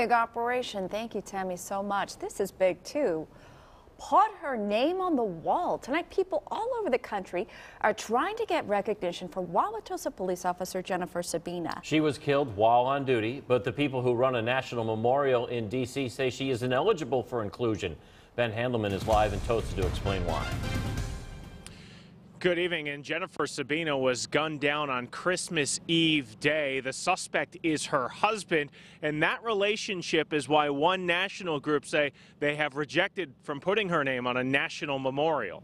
Big operation. Thank you, Tammy, so much. This is big, too. Put her name on the wall. Tonight, people all over the country are trying to get recognition for Wauwatosa police officer Jennifer Sebena. She was killed while on duty, but the people who run a national memorial in D.C. say she is ineligible for inclusion. Ben Handelman is live in Tosa to explain why. Good evening. And Jennifer Sebena was gunned down on Christmas Eve day. The suspect is her husband, and that relationship is why one national group say they have rejected from putting her name on a national memorial.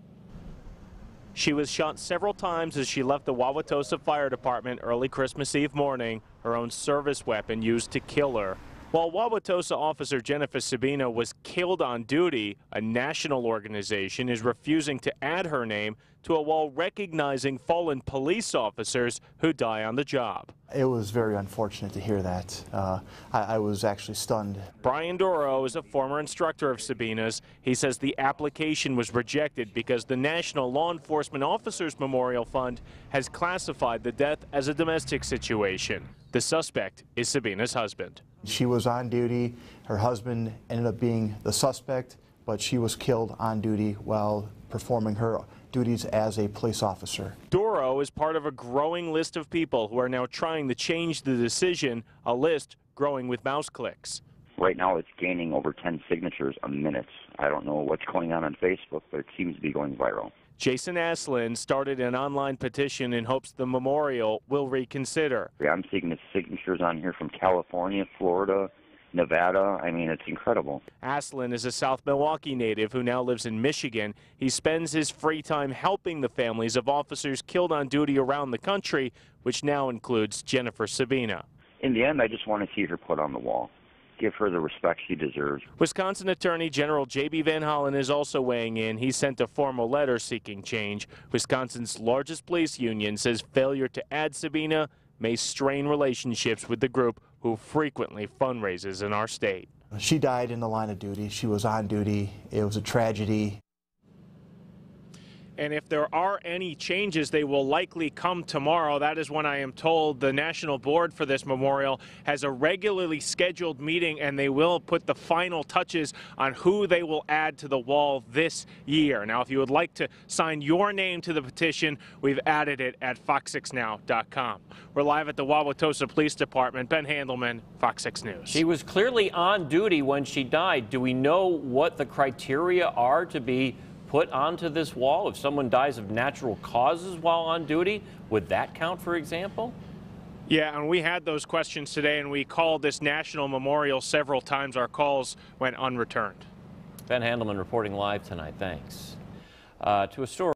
She was shot several times as she left the Wauwatosa Fire Department early Christmas Eve morning, her own service weapon used to kill her. While Wauwatosa officer Jennifer Sebena was killed on duty, a national organization is refusing to add her name to a wall recognizing fallen police officers who die on the job. It was very unfortunate to hear that. Uh, I, I, was actually stunned. Brian Doro is a former instructor of Sebena's. He says the application was rejected because the National Law Enforcement Officers Memorial Fund has classified the death as a domestic situation. The suspect is Sebena's husband. She was on duty. Her husband ended up being the suspect, but she was killed on duty while performing her duties as a police officer. Doro is part of a growing list of people who are now trying to change the decision, a list growing with mouse clicks. Right now it's gaining over 10 signatures a minute. I don't know what's going on on Facebook, but it seems to be going viral. Jason Aslin started an online petition in hopes the memorial will reconsider. I'm seeing the signatures on here from California, Florida, Nevada. I mean, it's incredible. Aslin is a South Milwaukee native who now lives in Michigan. He spends his free time helping the families of officers killed on duty around the country, which now includes Jennifer Sebena. In the end, I just want to see her put on the wall give her the respect she deserves. Wisconsin Attorney General J.B. Van Hollen is also weighing in. He sent a formal letter seeking change. Wisconsin's largest police union says failure to add Sebena may strain relationships with the group who frequently fundraises in our state. She died in the line of duty. She was on duty. It was a tragedy. And if there are any changes, they will likely come tomorrow. That is when I am told the National Board for this memorial has a regularly scheduled meeting and they will put the final touches on who they will add to the wall this year. Now, if you would like to sign your name to the petition, we've added it at fox6now.com. We're live at the Wauwatosa Police Department. Ben Handelman, Fox 6 News. She was clearly on duty when she died. Do we know what the criteria are to be put onto this wall? If someone dies of natural causes while on duty, would that count, for example? Yeah, and we had those questions today, and we called this national memorial several times. Our calls went unreturned. Ben Handelman reporting live tonight. Thanks. Uh, to a story.